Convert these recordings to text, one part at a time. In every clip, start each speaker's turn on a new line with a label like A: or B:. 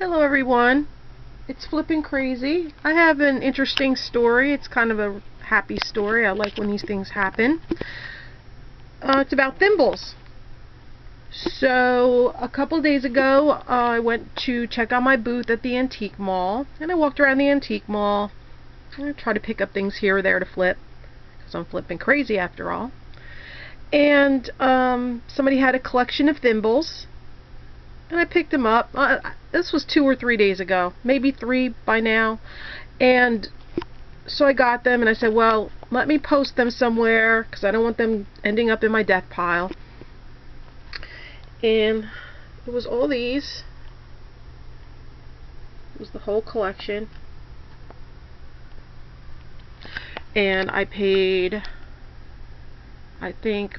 A: Hello everyone. It's flipping crazy. I have an interesting story. It's kind of a happy story. I like when these things happen. Uh, it's about thimbles. So a couple days ago uh, I went to check out my booth at the antique mall and I walked around the antique mall. I try to pick up things here or there to flip because I'm flipping crazy after all. And um, somebody had a collection of thimbles and I picked them up. Uh, this was two or three days ago, maybe three by now. And so I got them and I said, well, let me post them somewhere because I don't want them ending up in my death pile. And it was all these. It was the whole collection. And I paid, I think,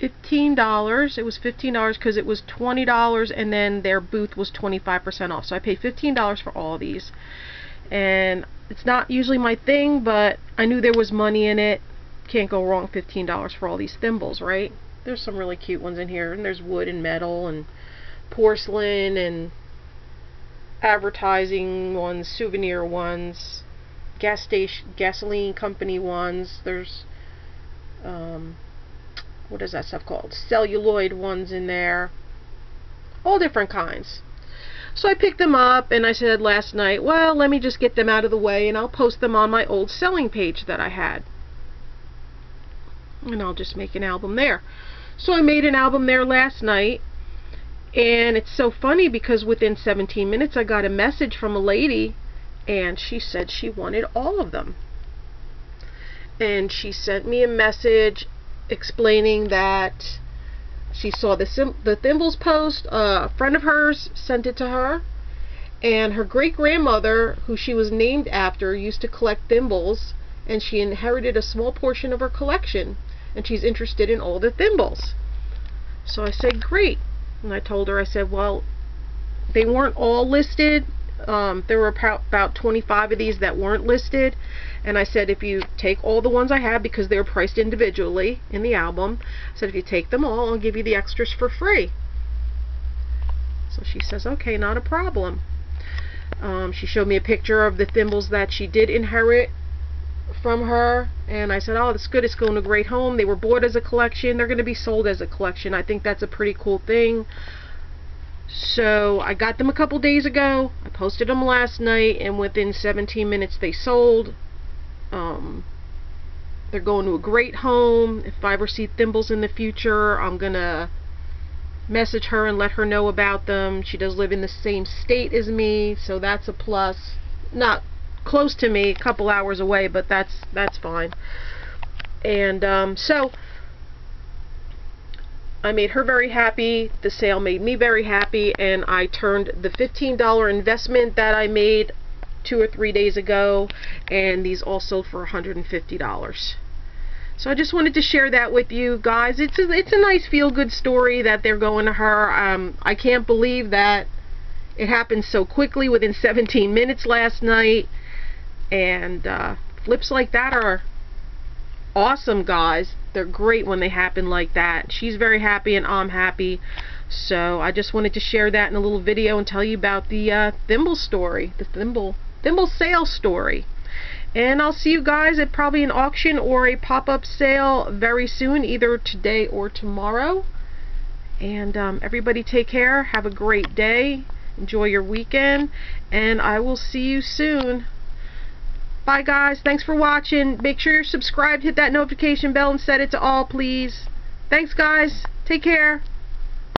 A: $15. It was $15 because it was $20 and then their booth was 25% off. So I paid $15 for all these. And it's not usually my thing, but I knew there was money in it. Can't go wrong $15 for all these thimbles, right? There's some really cute ones in here. And there's wood and metal and porcelain and advertising ones, souvenir ones, gas station, gasoline company ones. There's um, what is that stuff called? Celluloid ones in there. All different kinds. So I picked them up and I said last night, well, let me just get them out of the way and I'll post them on my old selling page that I had. And I'll just make an album there. So I made an album there last night and it's so funny because within 17 minutes I got a message from a lady and she said she wanted all of them. And she sent me a message explaining that she saw the the thimbles post. Uh, a friend of hers sent it to her, and her great grandmother, who she was named after, used to collect thimbles, and she inherited a small portion of her collection, and she's interested in all the thimbles. So I said, great. And I told her, I said, well, they weren't all listed um, there were about 25 of these that weren't listed. And I said if you take all the ones I have because they're priced individually in the album I said if you take them all I'll give you the extras for free. So she says okay not a problem. Um, she showed me a picture of the thimbles that she did inherit from her and I said oh that's good. It's going to a great home. They were bought as a collection. They're going to be sold as a collection. I think that's a pretty cool thing so I got them a couple days ago. I posted them last night, and within 17 minutes they sold. Um, they're going to a great home. If I ever see thimbles in the future, I'm gonna message her and let her know about them. She does live in the same state as me, so that's a plus. Not close to me, a couple hours away, but that's that's fine. And um, so I made her very happy, the sale made me very happy, and I turned the $15 investment that I made two or three days ago, and these all sold for $150. So I just wanted to share that with you guys. It's a, it's a nice feel-good story that they're going to her. Um, I can't believe that it happened so quickly within 17 minutes last night. And uh, flips like that are awesome, guys. They're great when they happen like that. She's very happy and I'm happy. So I just wanted to share that in a little video and tell you about the uh, thimble story, the thimble thimble sale story. And I'll see you guys at probably an auction or a pop-up sale very soon, either today or tomorrow. And um, everybody take care. Have a great day. Enjoy your weekend. And I will see you soon. Bye guys. Thanks for watching. Make sure you're subscribed. Hit that notification bell and set it to all, please. Thanks guys. Take care.